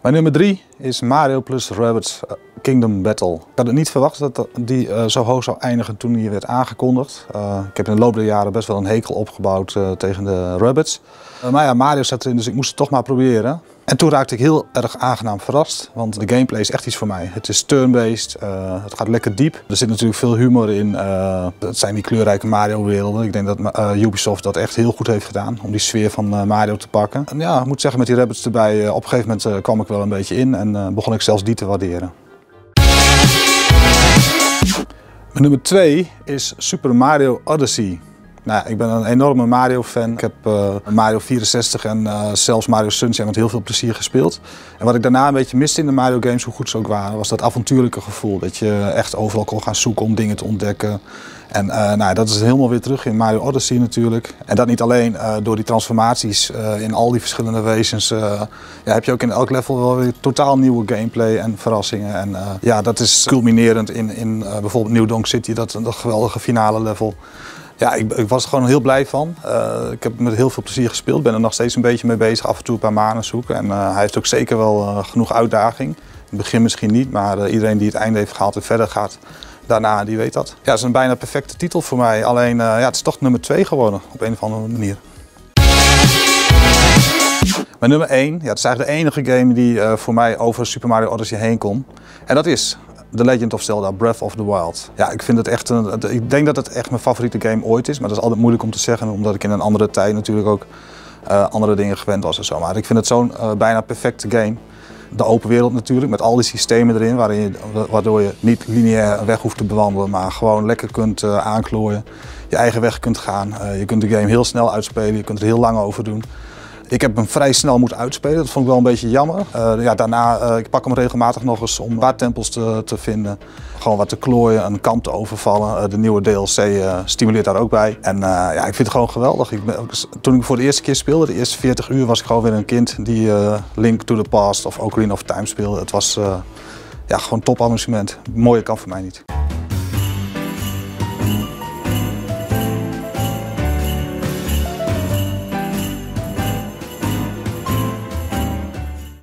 Mijn nummer drie is Mario plus Rabbids eh, Kingdom Battle. Ik had het niet verwacht dat die uh, zo hoog zou eindigen toen die werd aangekondigd. Uh, ik heb in de loop der jaren best wel een hekel opgebouwd tegen de Rabbids. maar ja, Mario zat erin, dus ik moest het toch maar proberen. En toen raakte ik heel erg aangenaam verrast, want de gameplay is echt iets voor mij. Het is turn-based, uh, het gaat lekker diep. Er zit natuurlijk veel humor in. Uh, het zijn die kleurrijke Mario-werelden. Ik denk dat uh, Ubisoft dat echt heel goed heeft gedaan om die sfeer van Mario te pakken. En ja, ik moet zeggen, met die rabbits erbij, op een gegeven moment kwam ik wel een beetje in en begon ik zelfs die te waarderen. Nummer 2 is Super Mario Odyssey. Nou, ik ben een enorme Mario-fan. Ik heb uh, Mario 64 en uh, zelfs Mario Sunshine met heel veel plezier gespeeld. En wat ik daarna een beetje miste in de Mario-games, hoe goed ze ook waren, was dat avontuurlijke gevoel. Dat je echt overal kon gaan zoeken om dingen te ontdekken. En uh, nou, dat is helemaal weer terug in Mario Odyssey natuurlijk. En dat niet alleen door die transformaties in al die verschillende wezens. ja, heb je ook in elk level wel weer totaal nieuwe gameplay en verrassingen. En ja, dat is culminerend in, in bijvoorbeeld New Donk City, dat, dat geweldige finale level. Ja, ik, ik, was er gewoon heel blij van. Uh, ik heb met heel veel plezier gespeeld. Ben er nog steeds een beetje mee bezig. Af en toe een paar maanden zoeken. En uh, hij heeft ook zeker wel uh, genoeg uitdaging. In het begin misschien niet, maar iedereen die het einde heeft gehaald en verder gaat daarna, die weet dat. Ja, het is een bijna perfecte titel voor mij. Alleen, ja, het is toch nummer 2 geworden op een of andere manier. Mijn nummer 1, ja, het is eigenlijk de enige game die voor mij over Super Mario Odyssey heen kon. En dat is The Legend of Zelda Breath of the Wild. Ja, ik vind het echt een, ik denk dat het echt mijn favoriete game ooit is, maar dat is altijd moeilijk om te zeggen omdat ik in een andere tijd natuurlijk ook uh, andere dingen gewend was en zo. Maar ik vind het zo'n uh, bijna perfecte game. De open wereld natuurlijk, met al die systemen erin, waarin je, waardoor je niet lineair een weg hoeft te bewandelen, maar gewoon lekker kunt uh, aanklooien, je eigen weg kunt gaan. je kunt de game heel snel uitspelen, je kunt er heel lang over doen. Ik heb hem vrij snel moeten uitspelen. Dat vond ik wel een beetje jammer. Uh, ja, daarna, uh, ik pak hem regelmatig nog eens om waardtempels te, te vinden. Gewoon wat te klooien, een kamp te overvallen. Uh, de nieuwe DLC stimuleert daar ook bij. En ja, ik vind het gewoon geweldig. Ik ben, toen ik voor de eerste keer speelde, de eerste 40 uur, was ik gewoon weer een kind die Link to the Past of Ocarina of Time speelde. Het was ja, gewoon top amusement. Mooier kan voor mij niet.